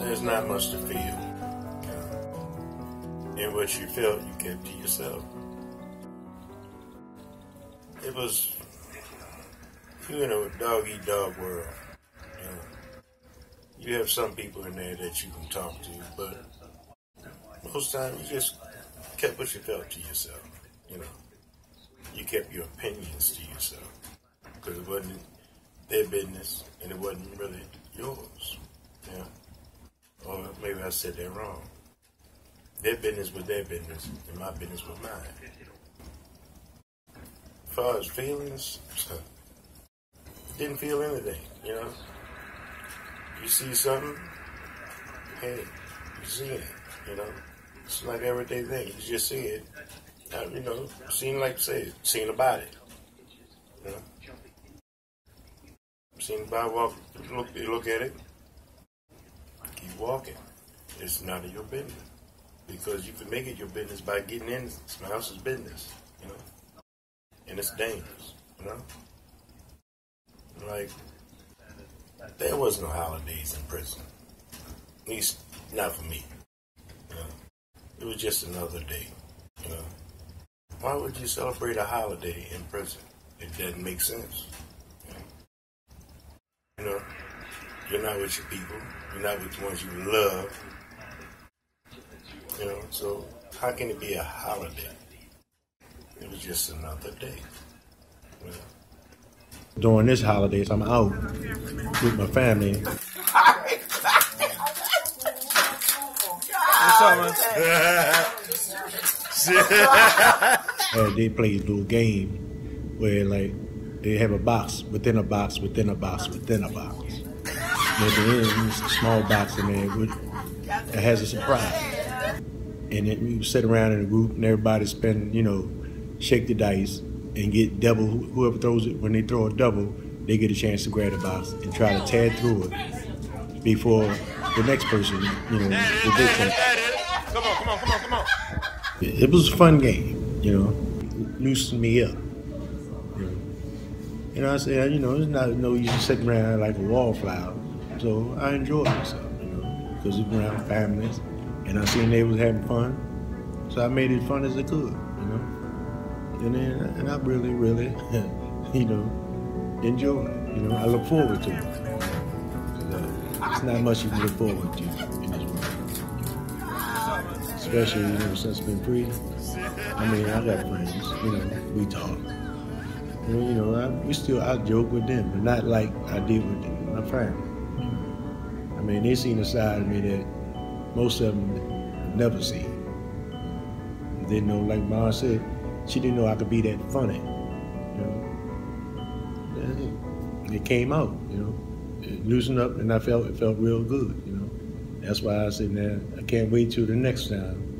there's not much to feel. And what you felt, you kept to yourself. It was, you in a dog eat dog world. You, know, you have some people in there that you can talk to, but most times you just kept what you felt to yourself. You know, you kept your opinions to yourself because it wasn't their business and it wasn't really yours. Yeah. Maybe I said that wrong. Their business was their business and my business was mine. As far as feelings, didn't feel anything, you know. You see something, hey, you see it, you know. It's like everyday thing. You just see it. Uh, you know, seen like say, seen about it. You know. Seen about walk look look at it, keep walking. It's none of your business. Because you can make it your business by getting in someone else's business, you know. And it's dangerous, you know. Like there was no holidays in prison. At least not for me. You know? It was just another day. You know. Why would you celebrate a holiday in prison? It doesn't make sense. You know, you're not with your people. You're not with the ones you love. So how can it be a holiday? It was just another day. Know? During this holiday, holidays, I'm out with my family. What's up, man? they play a little game where like they have a box within a box within a box within a box. And at the end, it's a small box in there it has a surprise. And then you sit around in a group and everybody spend, you know, shake the dice and get double. Whoever throws it, when they throw a double, they get a chance to grab the box and try to tear through it before the next person, you know, their turn. Come on, come on, come on, come on. It, it was a fun game, you know, loosened me up. You know, know I said, you know, it's not no use sitting around like a wallflower. So I enjoyed myself, you know, because it's around families, and I seen they was having fun, so I made it fun as I could, you know. And then, and I really, really, you know, enjoy. You know, I look forward to it. uh, It's not much you can look forward to in this world. Especially, you know, since been free. I mean, I got friends, you know, we talk. You know, you know I, we still, I joke with them, but not like I did with my family. I mean, they seen a side of me that most of them never seen. They know, like Ma said, she didn't know I could be that funny. You know, it came out. You know, it loosened up, and I felt it felt real good. You know, that's why I said, man, I can't wait till the next time